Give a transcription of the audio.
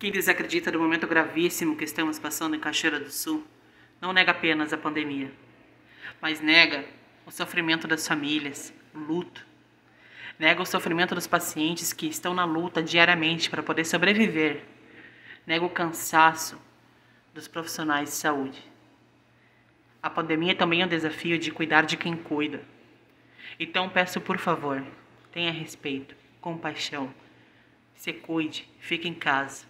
Quem desacredita do momento gravíssimo que estamos passando em Cachoeira do Sul não nega apenas a pandemia, mas nega o sofrimento das famílias, o luto. Nega o sofrimento dos pacientes que estão na luta diariamente para poder sobreviver. Nega o cansaço dos profissionais de saúde. A pandemia também é um desafio de cuidar de quem cuida. Então peço por favor, tenha respeito, compaixão. Se cuide, fique em casa.